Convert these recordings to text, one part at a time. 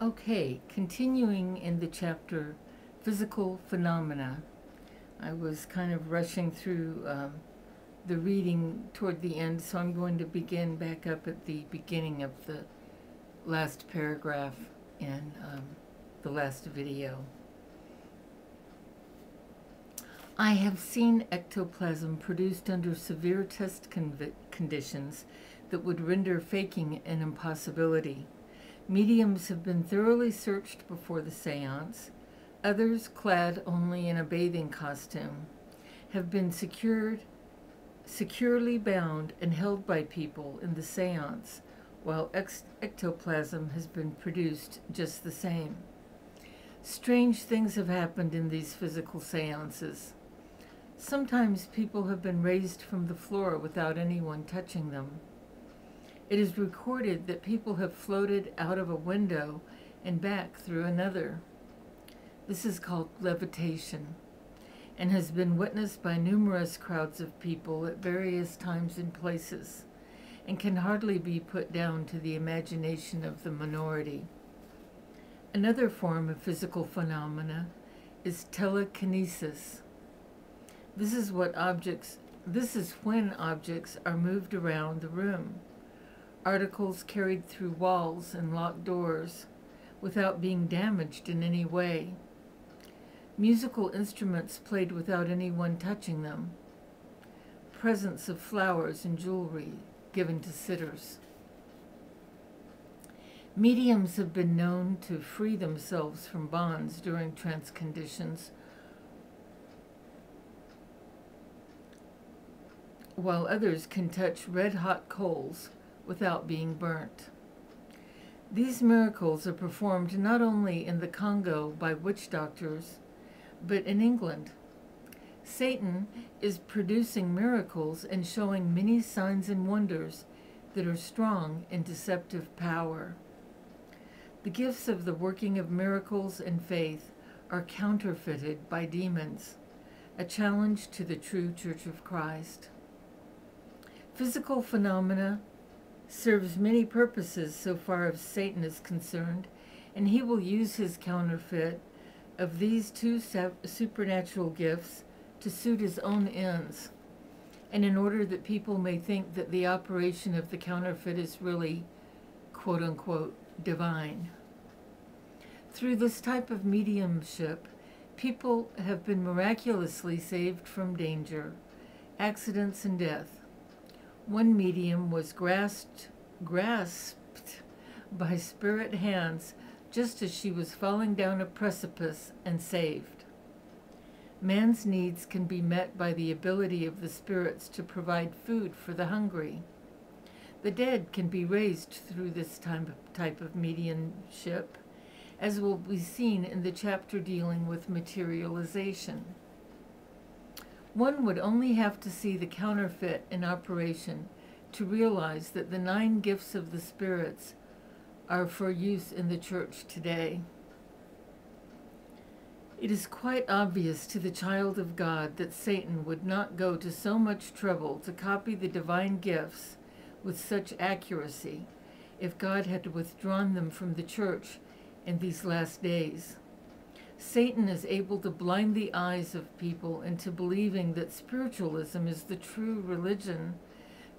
Okay, continuing in the chapter Physical Phenomena. I was kind of rushing through um, the reading toward the end, so I'm going to begin back up at the beginning of the last paragraph in um, the last video. I have seen ectoplasm produced under severe test conditions that would render faking an impossibility. Mediums have been thoroughly searched before the seance. Others, clad only in a bathing costume, have been secured, securely bound and held by people in the seance, while ectoplasm has been produced just the same. Strange things have happened in these physical seances. Sometimes people have been raised from the floor without anyone touching them. It is recorded that people have floated out of a window and back through another. This is called levitation and has been witnessed by numerous crowds of people at various times and places and can hardly be put down to the imagination of the minority. Another form of physical phenomena is telekinesis. This is what objects this is when objects are moved around the room articles carried through walls and locked doors without being damaged in any way, musical instruments played without anyone touching them, presents of flowers and jewelry given to sitters. Mediums have been known to free themselves from bonds during trance conditions, while others can touch red hot coals without being burnt. These miracles are performed not only in the Congo by witch doctors, but in England. Satan is producing miracles and showing many signs and wonders that are strong in deceptive power. The gifts of the working of miracles and faith are counterfeited by demons, a challenge to the true Church of Christ. Physical phenomena serves many purposes so far as Satan is concerned, and he will use his counterfeit of these two supernatural gifts to suit his own ends, and in order that people may think that the operation of the counterfeit is really, quote unquote, divine. Through this type of mediumship, people have been miraculously saved from danger, accidents, and death one medium was grasped, grasped by spirit hands just as she was falling down a precipice and saved. Man's needs can be met by the ability of the spirits to provide food for the hungry. The dead can be raised through this type of mediumship, as will be seen in the chapter dealing with materialization. One would only have to see the counterfeit in operation to realize that the nine gifts of the spirits are for use in the church today. It is quite obvious to the child of God that Satan would not go to so much trouble to copy the divine gifts with such accuracy if God had withdrawn them from the church in these last days. Satan is able to blind the eyes of people into believing that spiritualism is the true religion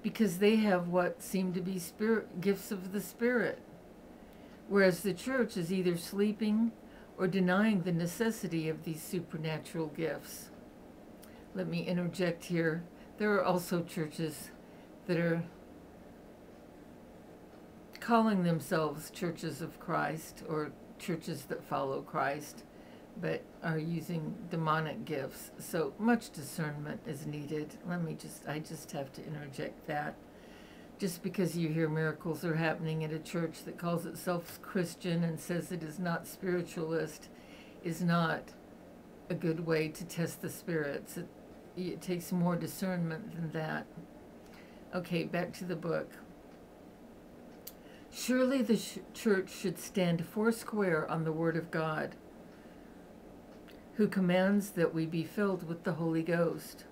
because they have what seem to be spirit gifts of the spirit. Whereas the church is either sleeping or denying the necessity of these supernatural gifts. Let me interject here. There are also churches that are calling themselves churches of Christ or churches that follow Christ but are using demonic gifts. So much discernment is needed. Let me just, I just have to interject that. Just because you hear miracles are happening at a church that calls itself Christian and says it is not spiritualist is not a good way to test the spirits. It, it takes more discernment than that. Okay, back to the book. Surely the sh church should stand foursquare on the word of God who commands that we be filled with the Holy Ghost.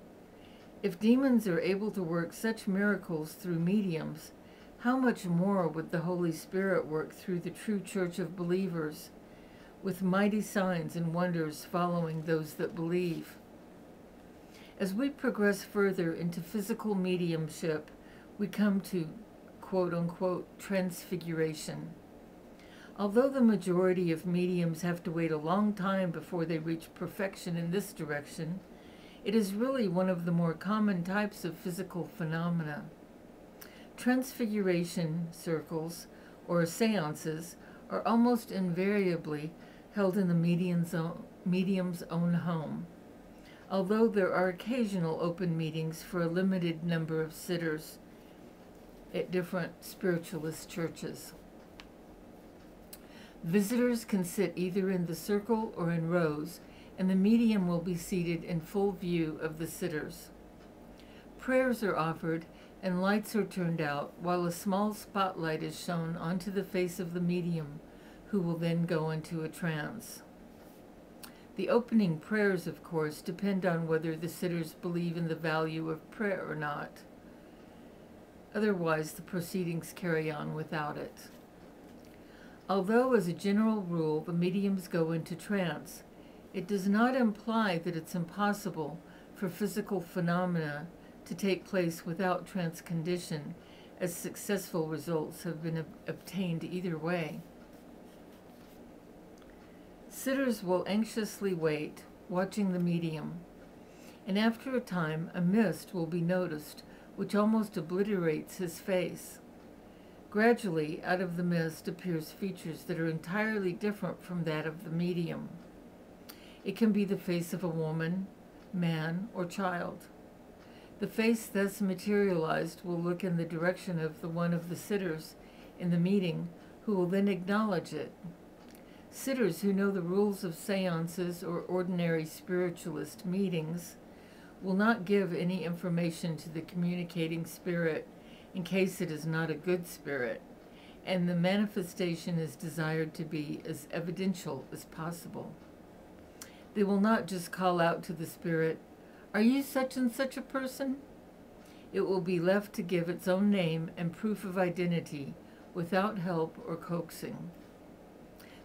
If demons are able to work such miracles through mediums, how much more would the Holy Spirit work through the true church of believers, with mighty signs and wonders following those that believe? As we progress further into physical mediumship, we come to quote unquote transfiguration. Although the majority of mediums have to wait a long time before they reach perfection in this direction, it is really one of the more common types of physical phenomena. Transfiguration circles, or seances, are almost invariably held in the medium's own, medium's own home, although there are occasional open meetings for a limited number of sitters at different spiritualist churches. Visitors can sit either in the circle or in rows, and the medium will be seated in full view of the sitters. Prayers are offered and lights are turned out while a small spotlight is shown onto the face of the medium, who will then go into a trance. The opening prayers, of course, depend on whether the sitters believe in the value of prayer or not. Otherwise, the proceedings carry on without it. Although, as a general rule, the mediums go into trance, it does not imply that it's impossible for physical phenomena to take place without trance condition, as successful results have been ob- obtained either way. Sitters will anxiously wait, watching the medium, and after a time a mist will be noticed which almost obliterates his face. Gradually, out of the mist appears features that are entirely different from that of the medium. It can be the face of a woman, man, or child. The face thus materialized will look in the direction of the one of the sitters in the meeting, who will then acknowledge it. Sitters who know the rules of seances or ordinary spiritualist meetings will not give any information to the communicating spirit in case it is not a good spirit, and the manifestation is desired to be as evidential as possible. They will not just call out to the spirit, Are you such and such a person? It will be left to give its own name and proof of identity without help or coaxing.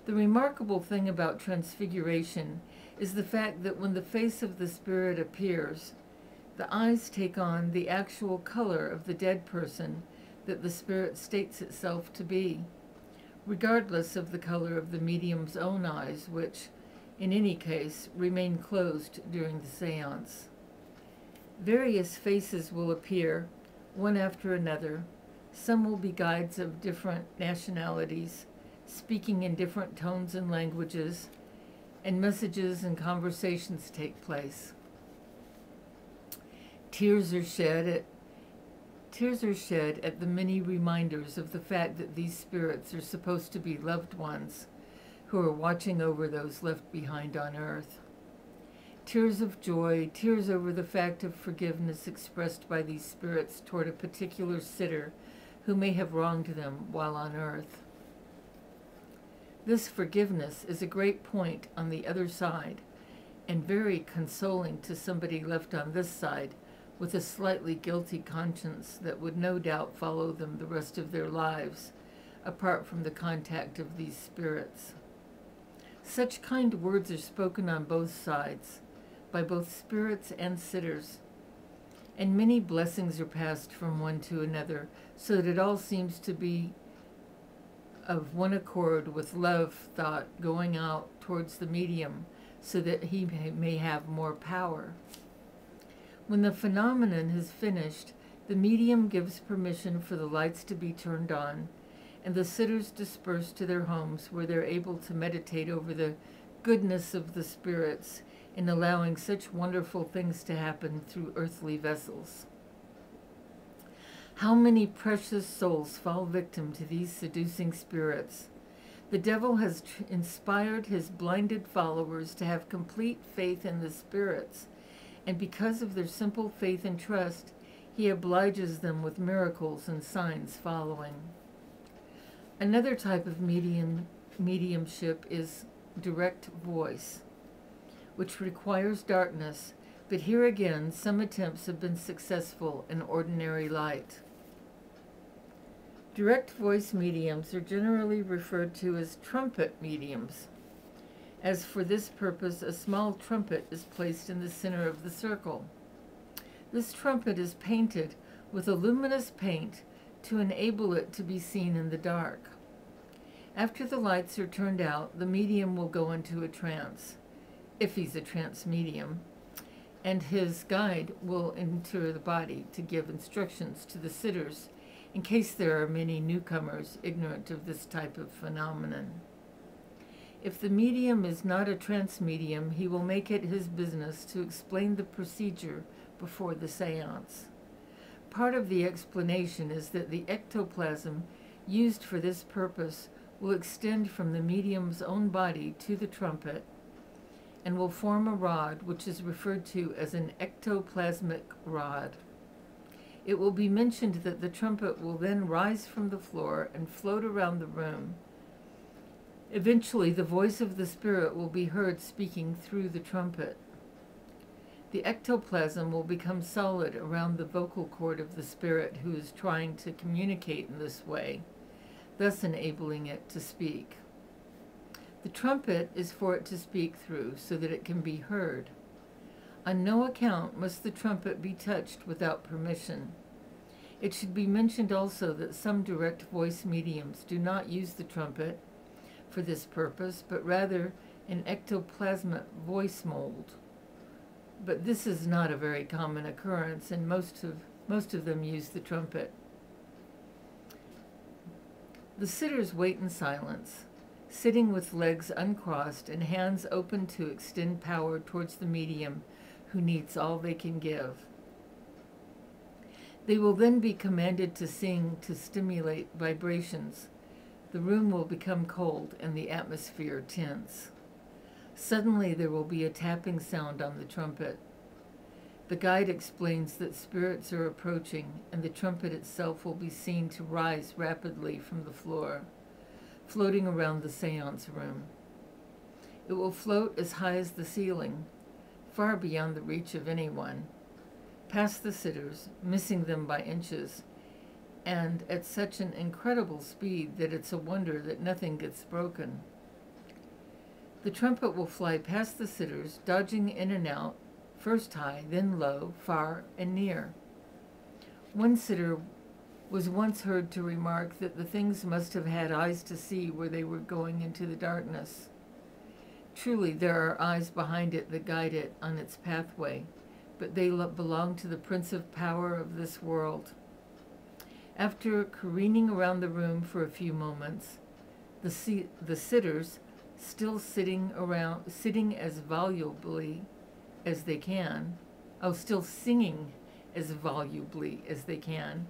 The remarkable thing about transfiguration is the fact that when the face of the spirit appears, the eyes take on the actual color of the dead person that the spirit states itself to be, regardless of the color of the medium's own eyes, which, in any case, remain closed during the seance. Various faces will appear, one after another. Some will be guides of different nationalities, speaking in different tones and languages, and messages and conversations take place. Tears are shed at tears are shed at the many reminders of the fact that these spirits are supposed to be loved ones who are watching over those left behind on earth. Tears of joy, tears over the fact of forgiveness expressed by these spirits toward a particular sitter who may have wronged them while on earth. This forgiveness is a great point on the other side and very consoling to somebody left on this side with a slightly guilty conscience that would no doubt follow them the rest of their lives, apart from the contact of these spirits. Such kind words are spoken on both sides, by both spirits and sitters, and many blessings are passed from one to another, so that it all seems to be of one accord with love thought going out towards the medium so that he may, have more power. When the phenomenon has finished, the medium gives permission for the lights to be turned on, and the sitters disperse to their homes where they're able to meditate over the goodness of the spirits in allowing such wonderful things to happen through earthly vessels. How many precious souls fall victim to these seducing spirits? The devil has inspired his blinded followers to have complete faith in the spirits and because of their simple faith and trust, he obliges them with miracles and signs following. Another type of medium, mediumship is direct voice, which requires darkness, but here again some attempts have been successful in ordinary light. Direct voice mediums are generally referred to as trumpet mediums, as for this purpose a small trumpet is placed in the center of the circle. This trumpet is painted with a luminous paint to enable it to be seen in the dark. After the lights are turned out, the medium will go into a trance, if he's a trance medium, and his guide will enter the body to give instructions to the sitters in case there are many newcomers ignorant of this type of phenomenon. If the medium is not a trance medium, he will make it his business to explain the procedure before the seance. Part of the explanation is that the ectoplasm used for this purpose will extend from the medium's own body to the trumpet and will form a rod which is referred to as an ectoplasmic rod. It will be mentioned that the trumpet will then rise from the floor and float around the room. Eventually, the voice of the spirit will be heard speaking through the trumpet. The ectoplasm will become solid around the vocal cord of the spirit who is trying to communicate in this way, thus enabling it to speak. The trumpet is for it to speak through so that it can be heard. On no account must the trumpet be touched without permission. It should be mentioned also that some direct voice mediums do not use the trumpet for this purpose, but rather an ectoplasmic voice mold. But this is not a very common occurrence, and most of, most of them use the trumpet. The sitters wait in silence, sitting with legs uncrossed and hands open to extend power towards the medium who needs all they can give. They will then be commanded to sing to stimulate vibrations. The room will become cold and the atmosphere tense. Suddenly there will be a tapping sound on the trumpet. The guide explains that spirits are approaching and the trumpet itself will be seen to rise rapidly from the floor, floating around the seance room. It will float as high as the ceiling, far beyond the reach of anyone, past the sitters, missing them by inches, and at such an incredible speed that it's a wonder that nothing gets broken. The trumpet will fly past the sitters, dodging in and out, first high, then low, far, and near. One sitter was once heard to remark that the things must have had eyes to see where they were going into the darkness. Truly, there are eyes behind it that guide it on its pathway, but they belong to the Prince of Power of this world. After careening around the room for a few moments, the, si- the sitters, still sitting around, sitting as volubly as they can, oh, still singing as volubly as they can,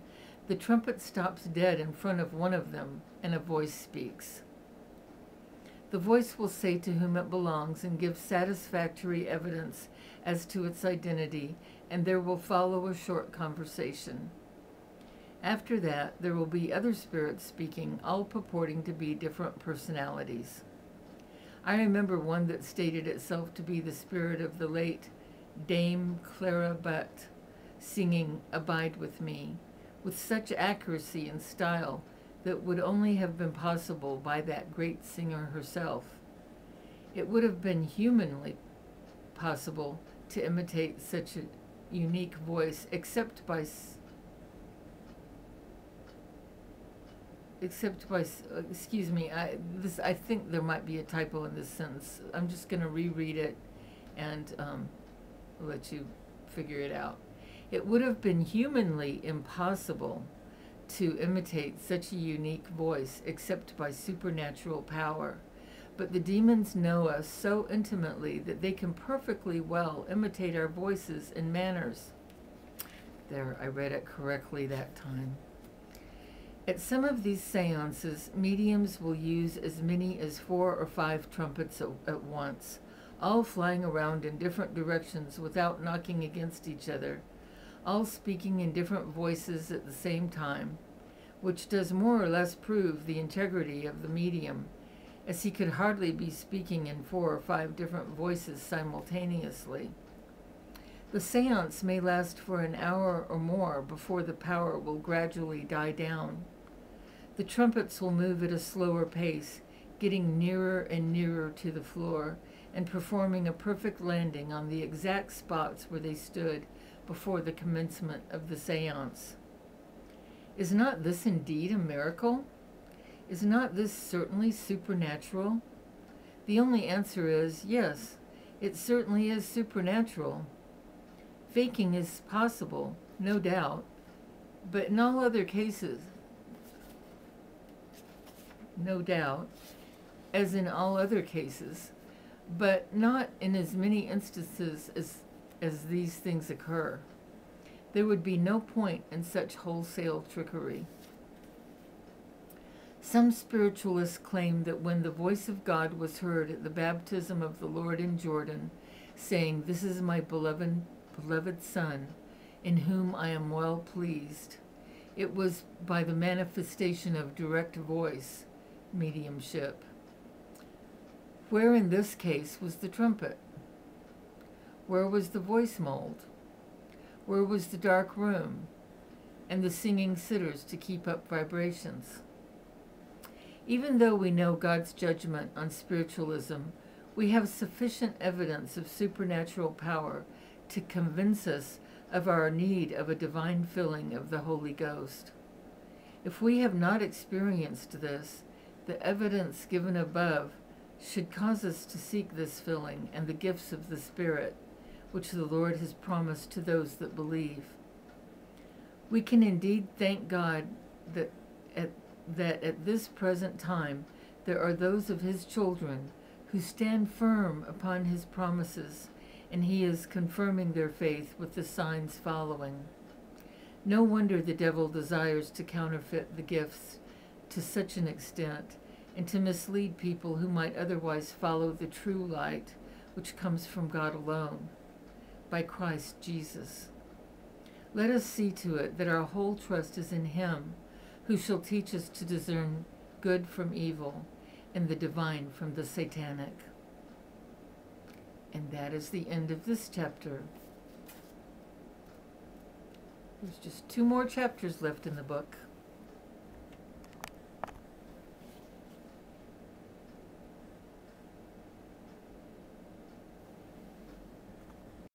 the trumpet stops dead in front of one of them, and a voice speaks. The voice will say to whom it belongs and give satisfactory evidence as to its identity, and there will follow a short conversation. After that, there will be other spirits speaking, all purporting to be different personalities. I remember one that stated itself to be the spirit of the late Dame Clara Butt, singing Abide with Me, with such accuracy and style that would only have been possible by that great singer herself. It would have been humanly possible to imitate such a unique voice, except by except by uh, excuse me I, this I think there might be a typo in this sentence I'm just going to reread it and um, let you figure it out it would have been humanly impossible to imitate such a unique voice except by supernatural power. But the demons know us so intimately that they can perfectly well imitate our voices and manners. There, I read it correctly that time. At some of these seances, mediums will use as many as four or five trumpets at, at once, all flying around in different directions without knocking against each other all speaking in different voices at the same time, which does more or less prove the integrity of the medium, as he could hardly be speaking in four or five different voices simultaneously. The seance may last for an hour or more before the power will gradually die down. The trumpets will move at a slower pace, getting nearer and nearer to the floor and performing a perfect landing on the exact spots where they stood before the commencement of the seance. Is not this indeed a miracle? Is not this certainly supernatural? The only answer is yes, it certainly is supernatural. Faking is possible, no doubt, but in all other cases, no doubt, as in all other cases, but not in as many instances as, as these things occur. There would be no point in such wholesale trickery. Some spiritualists claim that when the voice of God was heard at the baptism of the Lord in Jordan, saying, This is my beloved, beloved Son, in whom I am well pleased, it was by the manifestation of direct voice mediumship. Where in this case was the trumpet? Where was the voice mold? Where was the dark room and the singing sitters to keep up vibrations? Even though we know God's judgment on spiritualism, we have sufficient evidence of supernatural power to convince us of our need of a divine filling of the Holy Ghost. If we have not experienced this, the evidence given above should cause us to seek this filling and the gifts of the Spirit, which the Lord has promised to those that believe. We can indeed thank God that at that at this present time there are those of his children who stand firm upon his promises, and he is confirming their faith with the signs following. No wonder the devil desires to counterfeit the gifts to such an extent and to mislead people who might otherwise follow the true light which comes from God alone, by Christ Jesus. Let us see to it that our whole trust is in him who shall teach us to discern good from evil and the divine from the satanic. And that is the end of this chapter. There's just two more chapters left in the book.